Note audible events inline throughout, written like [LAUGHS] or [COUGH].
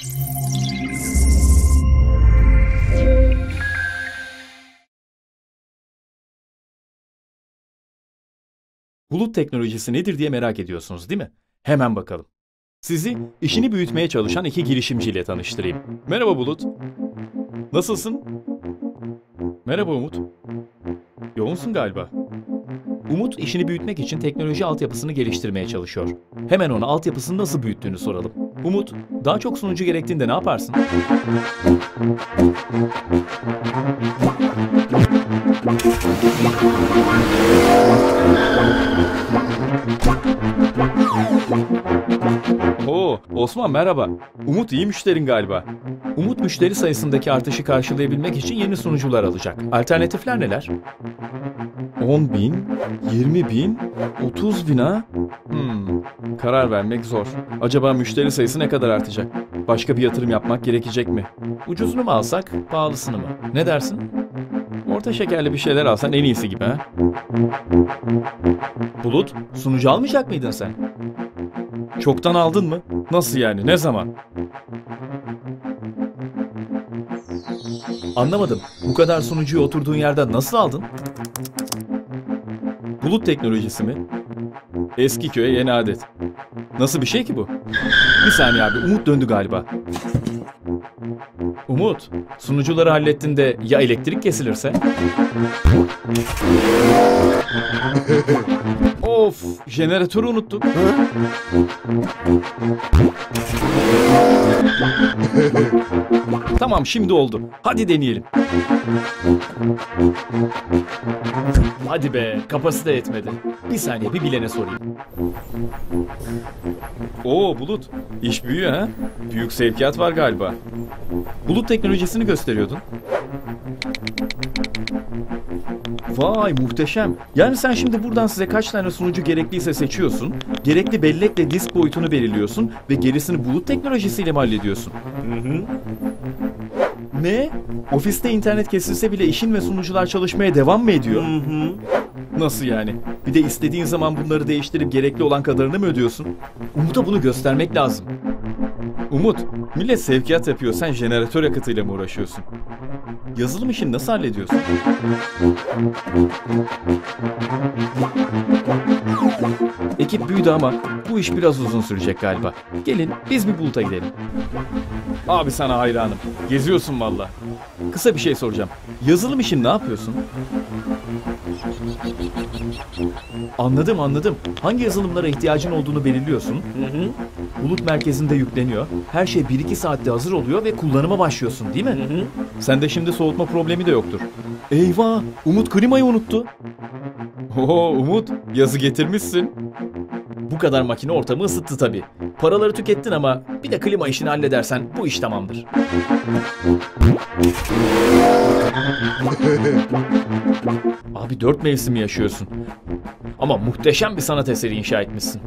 Bulut teknolojisi nedir diye merak ediyorsunuz değil mi? Hemen bakalım. Sizi işini büyütmeye çalışan iki girişimciyle tanıştırayım. Merhaba Bulut. Nasılsın? Merhaba Umut. Yoğunsun galiba. Umut işini büyütmek için teknoloji altyapısını geliştirmeye çalışıyor. Hemen ona altyapısını nasıl büyüttüğünü soralım. Umut, daha çok sunucu gerektiğinde ne yaparsın? Osman merhaba. Umut iyi müşterin galiba. Umut müşteri sayısındaki artışı karşılayabilmek için yeni sunucular alacak. Alternatifler neler? 10 bin, 20 bin, 30 bin ha? Hmm, karar vermek zor. Acaba müşteri sayısı ne kadar artacak? Başka bir yatırım yapmak gerekecek mi? Ucuzunu mu alsak, pahalısını mı? Ne dersin? Orta şekerli bir şeyler alsan en iyisi gibi ha? Bulut, sunucu almayacak mıydın sen? Çoktan aldın mı? Nasıl yani? Ne zaman? Anlamadım. Bu kadar sunucuyu oturduğun yerden nasıl aldın? Bulut teknolojisi mi? Eski köye yeni adet. Nasıl bir şey ki bu? Bir saniye abi. Umut döndü galiba. Umut, sunucuları hallettin de ya elektrik kesilirse? Of, jeneratörü unuttuk. tamam, şimdi oldu. Hadi deneyelim. Hadi be, kapasite yetmedi. Bir saniye, bir bilene sorayım. Oo Bulut, iş büyüyor ha? Büyük sevkiyat var galiba. Bulut teknolojisini gösteriyordun. Vay muhteşem. Yani sen şimdi buradan size kaç tane sunucu gerekliyse seçiyorsun. Gerekli bellekle disk boyutunu belirliyorsun ve gerisini bulut teknolojisiyle mi hallediyorsun? Hı hı. Ne? Ofiste internet kesilse bile işin ve sunucular çalışmaya devam mı ediyor? Hı hı. Nasıl yani? Bir de istediğin zaman bunları değiştirip gerekli olan kadarını mı ödüyorsun? Umut'a bunu göstermek lazım. Umut, millet sevkiyat yapıyor, sen jeneratör yakıtıyla mı uğraşıyorsun? Yazılım işini nasıl hallediyorsun? Ekip büyüdü ama bu iş biraz uzun sürecek galiba. Gelin biz bir buluta gidelim. Abi sana hayranım. Geziyorsun valla. Kısa bir şey soracağım. Yazılım işini ne yapıyorsun? Anladım anladım. Hangi yazılımlara ihtiyacın olduğunu belirliyorsun. Hı hı. Bulut merkezinde yükleniyor. Her şey 1-2 saatte hazır oluyor ve kullanıma başlıyorsun değil mi? Hı hı. Sende şimdi soğutma problemi de yoktur. Eyvah! Umut klimayı unuttu. Oo Umut, yazı getirmişsin. Bu kadar makine ortamı ısıttı tabii. Paraları tükettin ama bir de klima işini halledersen bu iş tamamdır. Abi dört mevsim yaşıyorsun. Ama muhteşem bir sanat eseri inşa etmişsin.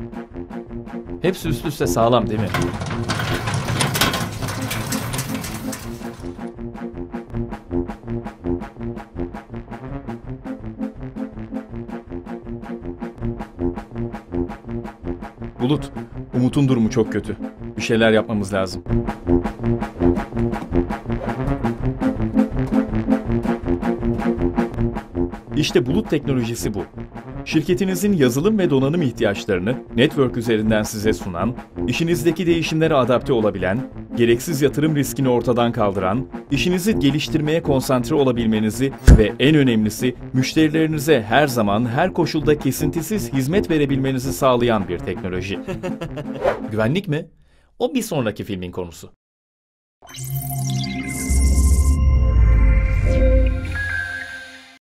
Hepsi üst üste sağlam değil mi? Bulut, Umut'un durumu çok kötü. Bir şeyler yapmamız lazım. İşte bulut teknolojisi bu. Şirketinizin yazılım ve donanım ihtiyaçlarını network üzerinden size sunan, işinizdeki değişimlere adapte olabilen, gereksiz yatırım riskini ortadan kaldıran, işinizi geliştirmeye konsantre olabilmenizi ve en önemlisi müşterilerinize her zaman her koşulda kesintisiz hizmet verebilmenizi sağlayan bir teknoloji. [LAUGHS] Güvenlik mi? O bir sonraki filmin konusu.